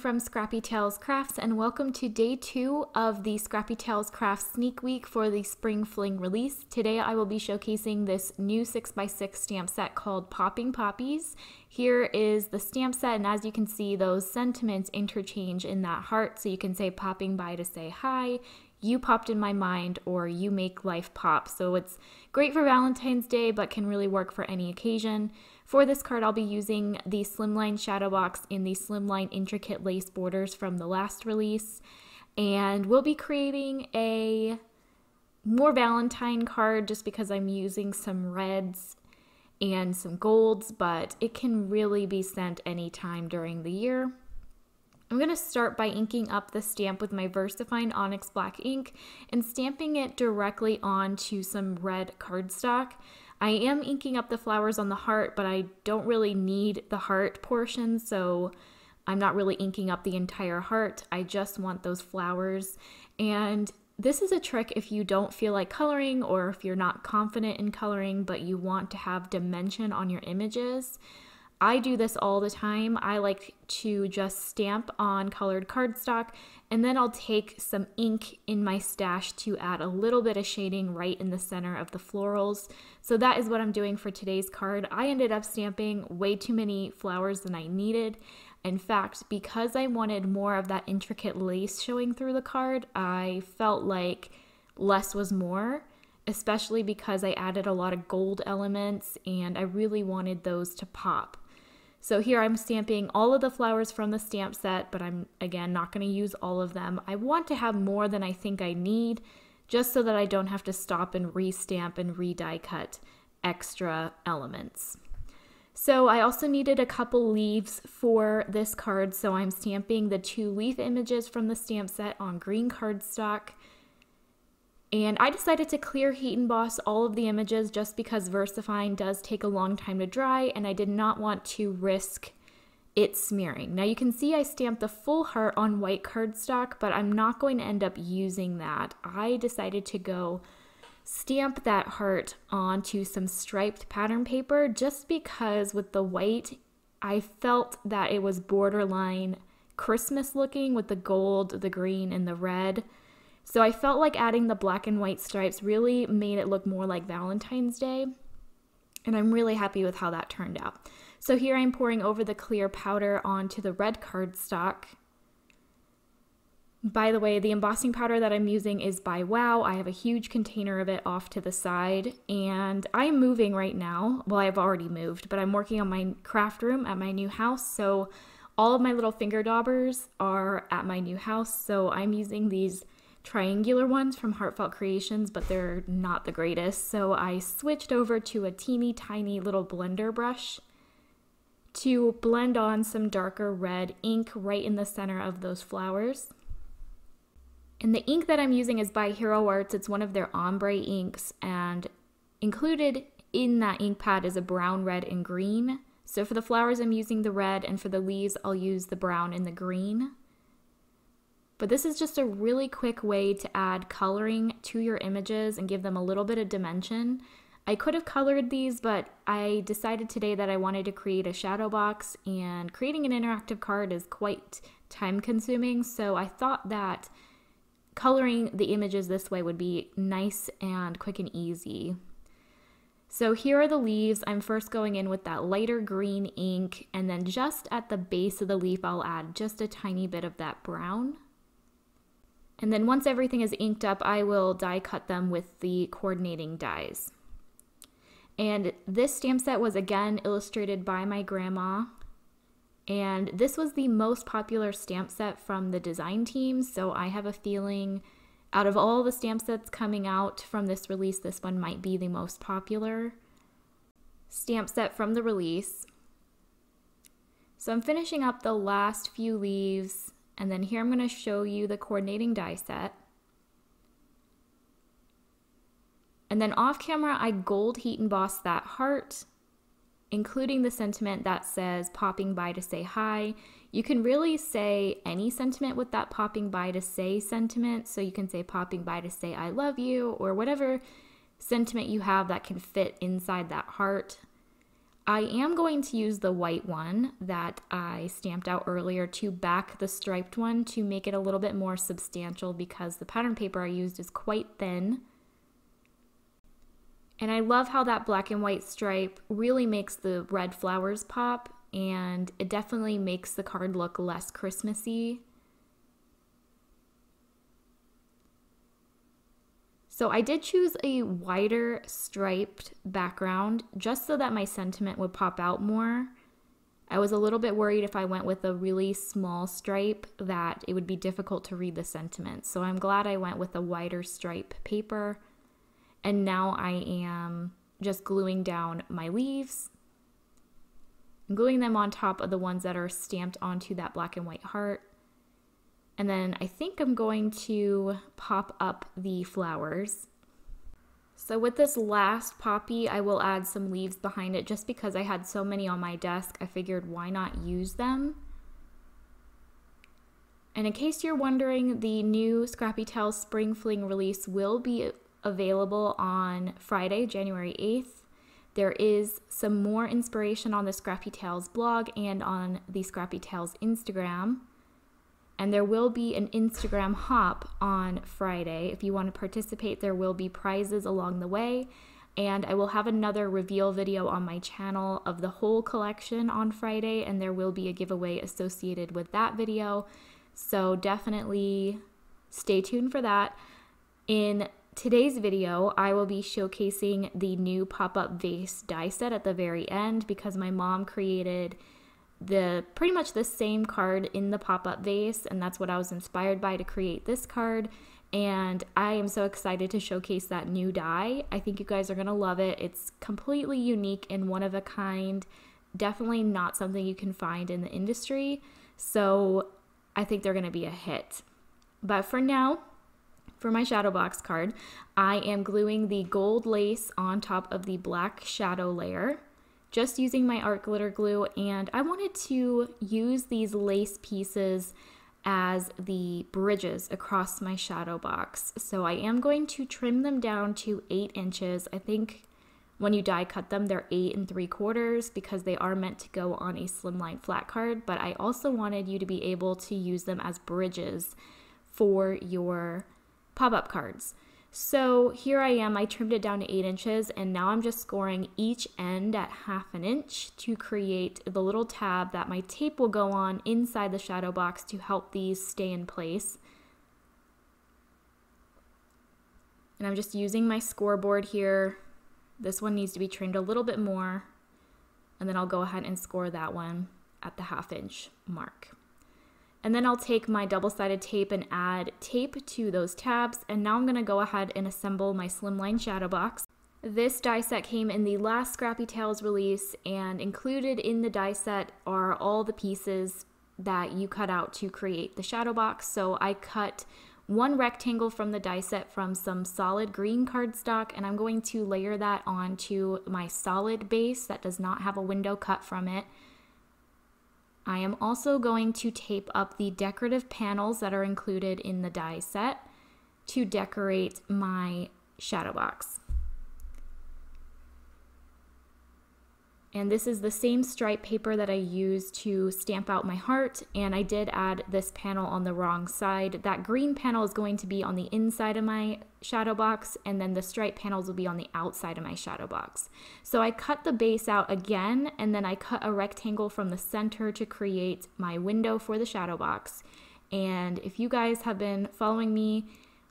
from Scrappy Tails Crafts, and welcome to day two of the Scrappy Tails Crafts Sneak Week for the Spring Fling release. Today I will be showcasing this new 6x6 stamp set called Popping Poppies. Here is the stamp set, and as you can see, those sentiments interchange in that heart, so you can say popping by to say hi, you popped in my mind, or you make life pop. So it's great for Valentine's Day, but can really work for any occasion. For this card, I'll be using the Slimline Shadow Box in the Slimline Intricate Lace Borders from the last release. And we'll be creating a more Valentine card just because I'm using some reds and some golds, but it can really be sent anytime during the year. I'm going to start by inking up the stamp with my VersaFine Onyx Black ink and stamping it directly onto some red cardstock. I am inking up the flowers on the heart, but I don't really need the heart portion, so I'm not really inking up the entire heart. I just want those flowers. And this is a trick if you don't feel like coloring or if you're not confident in coloring, but you want to have dimension on your images. I do this all the time. I like to just stamp on colored cardstock and then I'll take some ink in my stash to add a little bit of shading right in the center of the florals. So that is what I'm doing for today's card. I ended up stamping way too many flowers than I needed. In fact, because I wanted more of that intricate lace showing through the card, I felt like less was more especially because I added a lot of gold elements and I really wanted those to pop. So here I'm stamping all of the flowers from the stamp set, but I'm again not going to use all of them. I want to have more than I think I need just so that I don't have to stop and re-stamp and re-die cut extra elements. So I also needed a couple leaves for this card, so I'm stamping the two leaf images from the stamp set on green cardstock and I decided to clear heat emboss all of the images just because VersaFine does take a long time to dry and I did not want to risk it smearing. Now you can see I stamped the full heart on white cardstock, but I'm not going to end up using that. I decided to go stamp that heart onto some striped pattern paper just because with the white, I felt that it was borderline Christmas looking with the gold, the green, and the red. So I felt like adding the black and white stripes really made it look more like Valentine's Day. And I'm really happy with how that turned out. So here I'm pouring over the clear powder onto the red cardstock. By the way, the embossing powder that I'm using is by Wow. I have a huge container of it off to the side and I'm moving right now. Well, I've already moved, but I'm working on my craft room at my new house. So all of my little finger daubers are at my new house. So I'm using these triangular ones from Heartfelt Creations, but they're not the greatest. So I switched over to a teeny tiny little blender brush to blend on some darker red ink right in the center of those flowers. And the ink that I'm using is by Hero Arts. It's one of their ombre inks, and included in that ink pad is a brown, red, and green. So for the flowers, I'm using the red, and for the leaves, I'll use the brown and the green. But this is just a really quick way to add coloring to your images and give them a little bit of dimension. I could have colored these, but I decided today that I wanted to create a shadow box and creating an interactive card is quite time consuming. So I thought that coloring the images this way would be nice and quick and easy. So here are the leaves. I'm first going in with that lighter green ink and then just at the base of the leaf, I'll add just a tiny bit of that brown. And then once everything is inked up, I will die cut them with the coordinating dies. And this stamp set was again illustrated by my grandma. And this was the most popular stamp set from the design team. So I have a feeling out of all the stamp sets coming out from this release, this one might be the most popular stamp set from the release. So I'm finishing up the last few leaves and then here I'm going to show you the coordinating die set. And then off camera, I gold heat emboss that heart, including the sentiment that says popping by to say hi. You can really say any sentiment with that popping by to say sentiment. So you can say popping by to say I love you or whatever sentiment you have that can fit inside that heart. I am going to use the white one that I stamped out earlier to back the striped one to make it a little bit more substantial because the pattern paper I used is quite thin. And I love how that black and white stripe really makes the red flowers pop and it definitely makes the card look less Christmassy. So I did choose a wider striped background just so that my sentiment would pop out more. I was a little bit worried if I went with a really small stripe that it would be difficult to read the sentiment. So I'm glad I went with a wider stripe paper. And now I am just gluing down my leaves. I'm gluing them on top of the ones that are stamped onto that black and white heart. And then I think I'm going to pop up the flowers. So with this last poppy, I will add some leaves behind it just because I had so many on my desk. I figured why not use them? And in case you're wondering, the new Scrappy Tails Spring Fling release will be available on Friday, January 8th. There is some more inspiration on the Scrappy Tails blog and on the Scrappy Tails Instagram. And there will be an Instagram hop on Friday. If you want to participate, there will be prizes along the way. And I will have another reveal video on my channel of the whole collection on Friday, and there will be a giveaway associated with that video. So definitely stay tuned for that. In today's video, I will be showcasing the new pop-up vase die set at the very end because my mom created the pretty much the same card in the pop-up vase and that's what I was inspired by to create this card and I am so excited to showcase that new die. I think you guys are going to love it. It's completely unique and one of a kind. Definitely not something you can find in the industry. So I think they're going to be a hit. But for now, for my shadow box card, I am gluing the gold lace on top of the black shadow layer just using my art glitter glue and I wanted to use these lace pieces as the bridges across my shadow box. So I am going to trim them down to eight inches. I think when you die cut them, they're eight and three quarters because they are meant to go on a slimline flat card, but I also wanted you to be able to use them as bridges for your pop-up cards. So here I am, I trimmed it down to 8 inches and now I'm just scoring each end at half an inch to create the little tab that my tape will go on inside the shadow box to help these stay in place. And I'm just using my scoreboard here. This one needs to be trimmed a little bit more and then I'll go ahead and score that one at the half inch mark. And then I'll take my double-sided tape and add tape to those tabs. And now I'm gonna go ahead and assemble my slimline shadow box. This die set came in the last Scrappy Tails release and included in the die set are all the pieces that you cut out to create the shadow box. So I cut one rectangle from the die set from some solid green cardstock and I'm going to layer that onto my solid base that does not have a window cut from it. I am also going to tape up the decorative panels that are included in the die set to decorate my shadow box. And this is the same stripe paper that I used to stamp out my heart. And I did add this panel on the wrong side. That green panel is going to be on the inside of my shadow box. And then the stripe panels will be on the outside of my shadow box. So I cut the base out again. And then I cut a rectangle from the center to create my window for the shadow box. And if you guys have been following me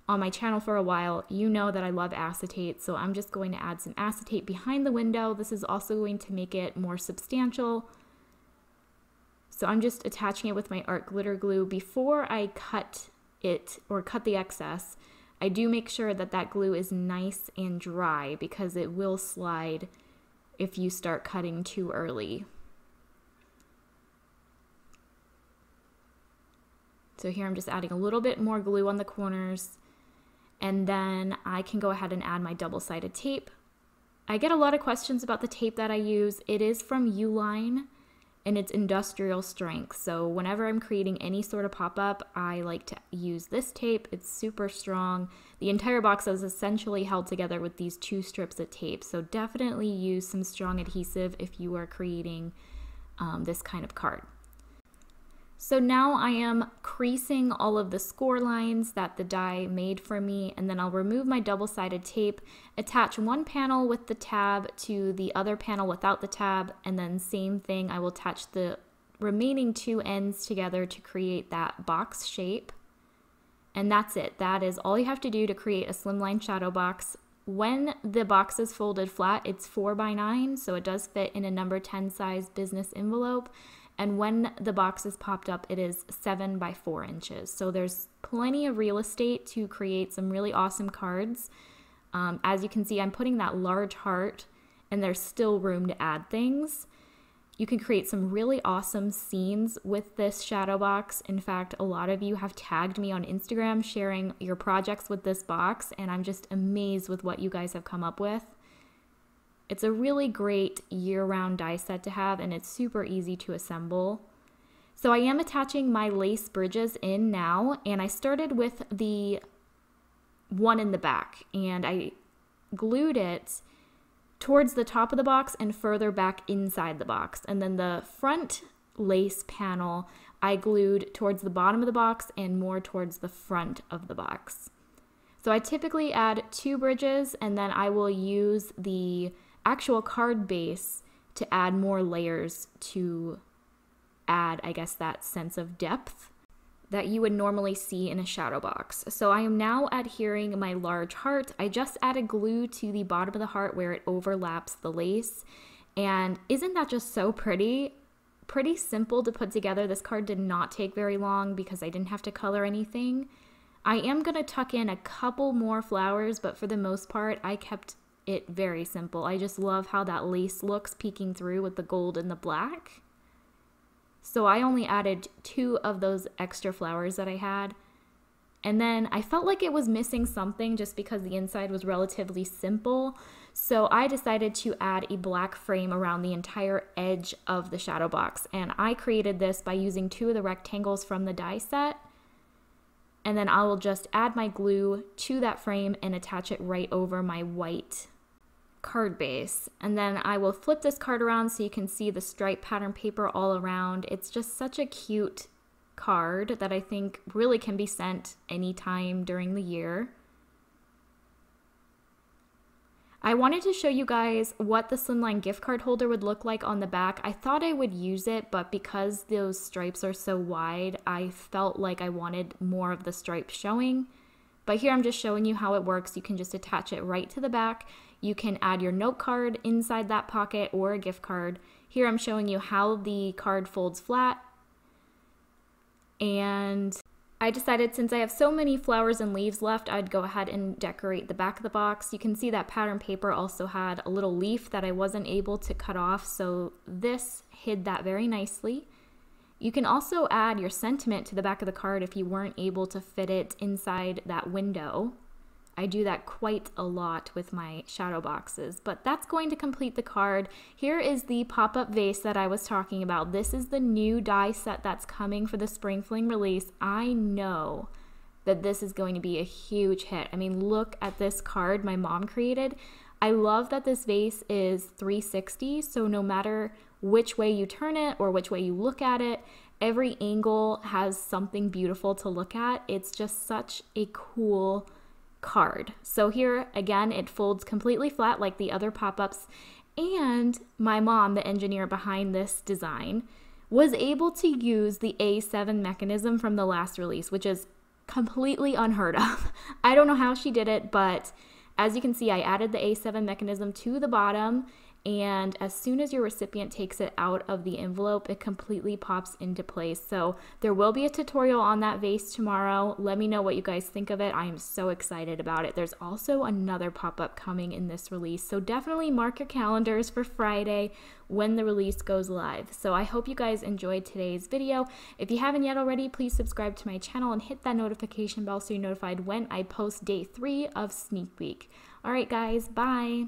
on my channel for a while, you know that I love acetate, so I'm just going to add some acetate behind the window. This is also going to make it more substantial. So I'm just attaching it with my art glitter glue. Before I cut it or cut the excess, I do make sure that that glue is nice and dry because it will slide if you start cutting too early. So here I'm just adding a little bit more glue on the corners and then I can go ahead and add my double-sided tape. I get a lot of questions about the tape that I use. It is from Uline and it's industrial strength. So whenever I'm creating any sort of pop-up, I like to use this tape. It's super strong. The entire box is essentially held together with these two strips of tape. So definitely use some strong adhesive if you are creating um, this kind of card. So now I am creasing all of the score lines that the die made for me and then I'll remove my double-sided tape, attach one panel with the tab to the other panel without the tab and then same thing I will attach the remaining two ends together to create that box shape. And that's it. That is all you have to do to create a slimline shadow box. When the box is folded flat, it's 4 by 9 so it does fit in a number 10 size business envelope and when the box is popped up, it is seven by four inches. So there's plenty of real estate to create some really awesome cards. Um, as you can see, I'm putting that large heart and there's still room to add things. You can create some really awesome scenes with this shadow box. In fact, a lot of you have tagged me on Instagram sharing your projects with this box, and I'm just amazed with what you guys have come up with. It's a really great year-round die set to have and it's super easy to assemble. So I am attaching my lace bridges in now and I started with the one in the back and I glued it towards the top of the box and further back inside the box. And then the front lace panel I glued towards the bottom of the box and more towards the front of the box. So I typically add two bridges and then I will use the actual card base to add more layers to add, I guess, that sense of depth that you would normally see in a shadow box. So I am now adhering my large heart. I just added glue to the bottom of the heart where it overlaps the lace. And isn't that just so pretty? Pretty simple to put together. This card did not take very long because I didn't have to color anything. I am going to tuck in a couple more flowers, but for the most part, I kept it very simple. I just love how that lace looks peeking through with the gold and the black. So I only added two of those extra flowers that I had. And then I felt like it was missing something just because the inside was relatively simple. So I decided to add a black frame around the entire edge of the shadow box. And I created this by using two of the rectangles from the die set. And then I will just add my glue to that frame and attach it right over my white card base. And then I will flip this card around so you can see the stripe pattern paper all around. It's just such a cute card that I think really can be sent anytime during the year. I wanted to show you guys what the slimline gift card holder would look like on the back. I thought I would use it, but because those stripes are so wide, I felt like I wanted more of the stripes showing. But here I'm just showing you how it works. You can just attach it right to the back. You can add your note card inside that pocket or a gift card. Here I'm showing you how the card folds flat. And I decided since I have so many flowers and leaves left, I'd go ahead and decorate the back of the box. You can see that pattern paper also had a little leaf that I wasn't able to cut off, so this hid that very nicely. You can also add your sentiment to the back of the card if you weren't able to fit it inside that window. I do that quite a lot with my shadow boxes, but that's going to complete the card. Here is the pop-up vase that I was talking about. This is the new die set that's coming for the Spring Fling release. I know that this is going to be a huge hit. I mean, look at this card my mom created. I love that this vase is 360, so no matter which way you turn it or which way you look at it, every angle has something beautiful to look at. It's just such a cool card. So here again, it folds completely flat like the other pop-ups. And my mom, the engineer behind this design, was able to use the A7 mechanism from the last release, which is completely unheard of. I don't know how she did it, but as you can see, I added the A7 mechanism to the bottom and as soon as your recipient takes it out of the envelope, it completely pops into place. So there will be a tutorial on that vase tomorrow. Let me know what you guys think of it. I am so excited about it. There's also another pop-up coming in this release, so definitely mark your calendars for Friday when the release goes live. So I hope you guys enjoyed today's video. If you haven't yet already, please subscribe to my channel and hit that notification bell so you're notified when I post day three of Sneak Week. All right, guys, bye.